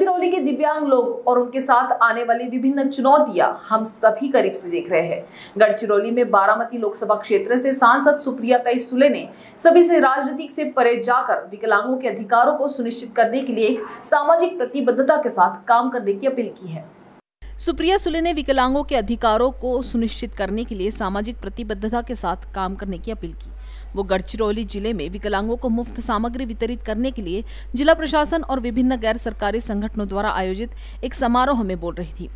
गढ़चिरौली के दिव्यांग लोग और उनके साथ आने वाली विभिन्न चुनौतियाँ हम सभी करीब से देख रहे हैं। गढ़चिरौली में बारामती लोकसभा क्षेत्र से सांसद सुप्रिया तई सुले ने सभी से राजनीतिक से परे जाकर विकलांगों के अधिकारों को सुनिश्चित करने के लिए एक सामाजिक प्रतिबद्धता के साथ काम करने की अपील की है। सुप्रिया सुले ने विकलांगों के अधिकारों को सुनिश्चित करने के लिए सामाजिक प्रतिबद्धता के साथ काम करने की अपील की। वो गढ़चिरौली ज़िले में विकलांगों को मुफ़्त सामग्री वितरित करने के लिए जिला प्रशासन और विभिन्न गैर सरकारी संगठनों द्वारा आयोजित एक समारोह में बोल रही थी।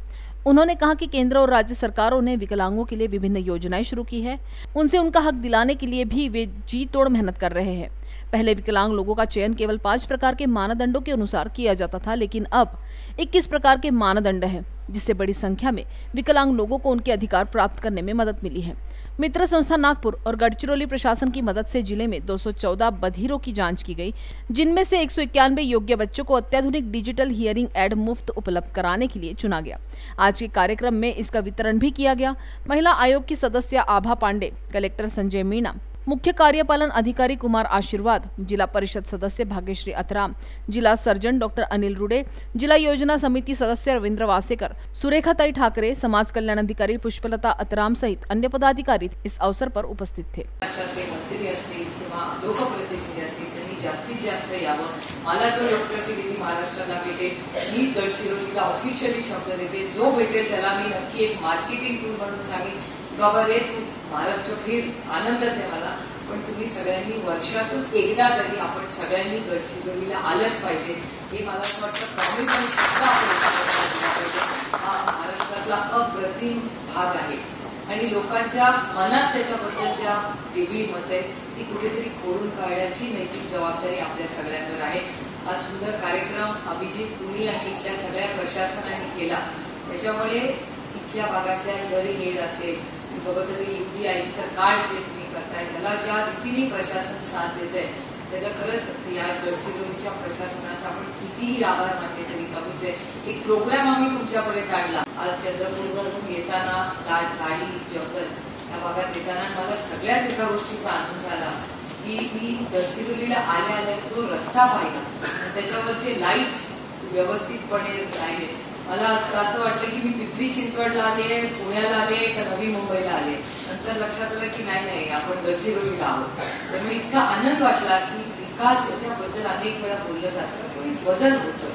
उन्होंने कहा कि केंद्र और राज्य सरकारों ने विकलांगों के लिए विभिन्न योजनाएँ शुरू की है। उनसे उनका हक दिलाने के लिए भी वे जी तोड़ मेहनत कर रहे हैं। पहले विकलांग लोगों का चयन केवल पाँच प्रकार के मानदंडों के अनुसार किया जाता था, लेकिन अब 21 प्रकार के मानदंड हैं। जिससे बड़ी संख्या में विकलांग लोगों को उनके अधिकार प्राप्त करने में मदद मिली है। मित्र संस्था नागपुर और गढ़चिरौली प्रशासन की मदद से ज़िले में 214 बधिरों की जाँच की गई, जिनमें से एक सौ इक्यानवे योग्य बच्चों को अत्याधुनिक डिजिटल हियरिंग एड मुफ़्त उपलब्ध कराने के लिए चुना गया। आज के कार्यक्रम में इसका वितरण भी किया गया। महिला आयोग की सदस्य आभा पांडे, कलेक्टर संजय मीणा मुख्य कार्यपालन अधिकारी कुमार आशीर्वाद, जिला परिषद सदस्य भाग्यश्री अतराम जिला सर्जन डॉक्टर अनिल रुडे, जिला योजना समिति सदस्य रविंद्र वासेकर सुरेखाताई ठाकरे, समाज कल्याण अधिकारी पुष्पलता अतराम सहित अन्य पदाधिकारी इस अवसर पर उपस्थित थे। ऑफिशियली शब्द देते. जो भेटेल मार्केटिंग बाबा रे तू महाराष्ट्र फिर आनंदच आहे मला. पण तुम्ही सगळ्यांनी वर्षातून एकदा तरी आपण सगळ्यांनी गडचिरोलीला आलंच पाहिजे. हे मला असं वाटतं प्रॉमिस आणि शब्द आपण हा महाराष्ट्रातला अप्रतिम भाग आहे. आणि लोकांच्या मनात त्याच्याबद्दल ज्या वेगळी मत आहे ती कुठेतरी खोडून काढण्याची नैतिक जबाबदारी आपल्या सगळ्यांवर आहे. हा सुंदर कार्यक्रम अभिजित तुम्ही आणि इथल्या सगळ्या प्रशासनाने केला. त्याच्यामुळे इथल्या भागातल्या जरी एड असेल बघतरी युपीआयचं कार्ड जे तुम्ही करताय त्याला ज्या रीतीने प्रशासन साथ देत आहे त्याचा खरंच या गडचिरोलीच्या प्रशासनाचा आपण कितीही आभार मानले तरी कमीच आहे एक प्रोग्राम आम्ही तुमच्यापर्यंत आणला. आज चंद्रपूरवरून येताना दाट झाडी जंगल या भागात येताना मला सगळ्यात एका गोष्टीचा आनंद झाला की मी गडचिरोलीला आल्या आल्या तो रस्ता पाहिला. त्याच्यावर जे लाईट्स व्यवस्थितपणे राहिले मला असं वाटलं की मी पिपरी चिंचवडला आले पुण्याला आले का नवी मुंबईला आले. नंतर लक्षात आलं की नाही नाही आपण गडचिरोलीला आहोत. तर मी इतका आनंद वाटला की विकास याच्याबद्दल अनेक वेळा बोललं जातं. बदल होतो.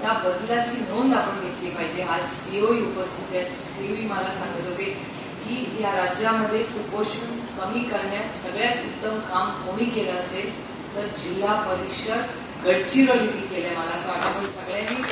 त्या बदलाची नोंद आपण घेतली पाहिजे. आज सीओई उपस्थित आहे सीओई मला सांगत होते की या राज्यामध्ये कुपोषण कमी करण्यात सगळ्यात उत्तम काम कोणी केलं असेल तर जिल्हा परिषद गडचिरोलीने केलंय. मला असं वाटतं सगळ्यांनी